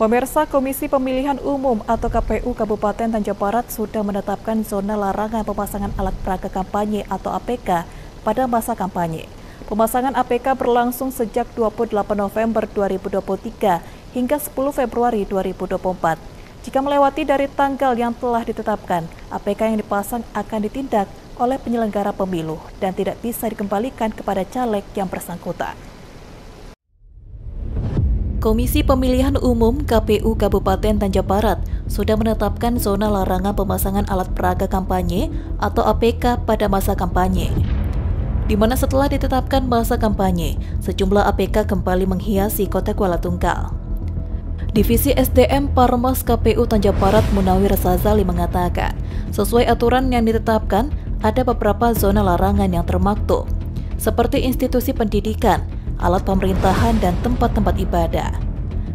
Pemirsa Komisi Pemilihan Umum atau KPU Kabupaten Tanjung Barat sudah menetapkan zona larangan pemasangan alat peraga kampanye atau APK pada masa kampanye. Pemasangan APK berlangsung sejak 28 November 2023 hingga 10 Februari 2024. Jika melewati dari tanggal yang telah ditetapkan, APK yang dipasang akan ditindak oleh penyelenggara pemilu dan tidak bisa dikembalikan kepada caleg yang bersangkutan. Komisi Pemilihan Umum KPU Kabupaten Tanjung Barat sudah menetapkan zona larangan pemasangan alat peraga kampanye atau APK pada masa kampanye. Di mana setelah ditetapkan masa kampanye, sejumlah APK kembali menghiasi kota Kuala Tunggal. Divisi SDM Parmas KPU Tanjung Barat Munawir Sazali mengatakan, sesuai aturan yang ditetapkan, ada beberapa zona larangan yang termaktub, seperti institusi pendidikan, alat pemerintahan, dan tempat-tempat ibadah.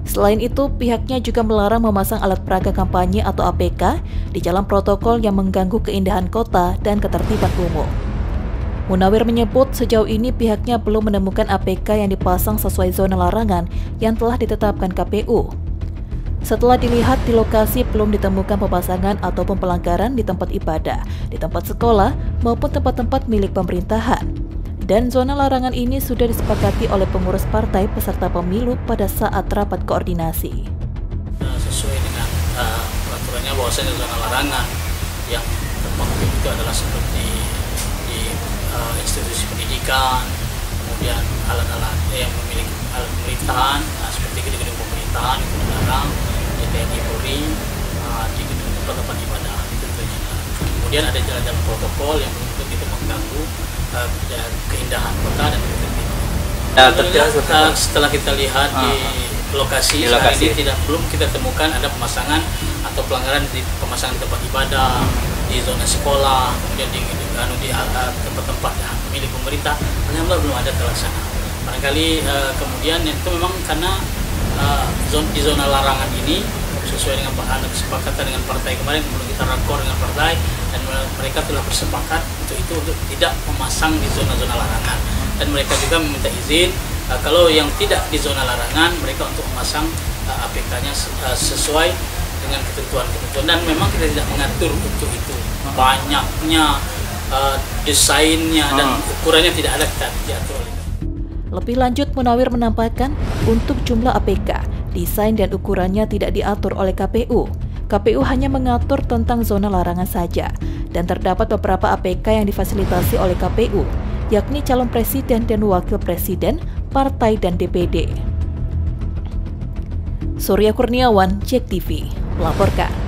Selain itu, pihaknya juga melarang memasang alat peraga kampanye atau APK di jalan protokol yang mengganggu keindahan kota dan ketertiban umum. Munawir menyebut sejauh ini pihaknya belum menemukan APK yang dipasang sesuai zona larangan yang telah ditetapkan KPU. Setelah dilihat di lokasi belum ditemukan pemasangan ataupun pelanggaran di tempat ibadah, di tempat sekolah maupun tempat-tempat milik pemerintahan dan zona larangan ini sudah disepakati oleh pengurus partai peserta pemilu pada saat rapat koordinasi. Nah, sesuai dengan uh, peraturannya bahwasanya zona larangan yang termaktub itu adalah seperti di uh, institusi pendidikan, kemudian alat-alat yang memiliki alat pemerintahan, nah, seperti gedung-gedung pemerintahan itu dilarang, di TNI Polri, uh, di gedung tempat-tempat ibadah tentunya. Kemudian ada jalan-jalan protokol yang betul itu mengganggu uh, keindahan kota dan Nah, uh, setelah kita lihat uh, di ah. lokasi, di lokasi. ini tidak belum kita temukan ada pemasangan atau pelanggaran di pemasangan tempat ibadah, di zona sekolah, kemudian di anu di tempat-tempat uh, milik pemerintah, alhamdulillah belum ada terlaksana. Barangkali uh, kemudian itu memang karena uh, zon, di zona larangan ini sesuai dengan anu kesepakatan dengan partai kemarin kemudian kita rakor dengan partai mereka telah bersepakat untuk itu untuk tidak memasang di zona-zona larangan. Dan mereka juga meminta izin uh, kalau yang tidak di zona larangan mereka untuk memasang uh, APK-nya uh, sesuai dengan ketentuan-ketentuan. Dan memang kita tidak mengatur untuk itu. Banyaknya uh, desainnya dan ah. ukurannya tidak ada kita diatur oleh lebih lanjut, Munawir menampakkan untuk jumlah APK, desain dan ukurannya tidak diatur oleh KPU. KPU hanya mengatur tentang zona larangan saja, dan terdapat beberapa APK yang difasilitasi oleh KPU, yakni calon presiden dan wakil presiden, partai, dan DPD. Surya Kurniawan, Cek TV, melaporkan.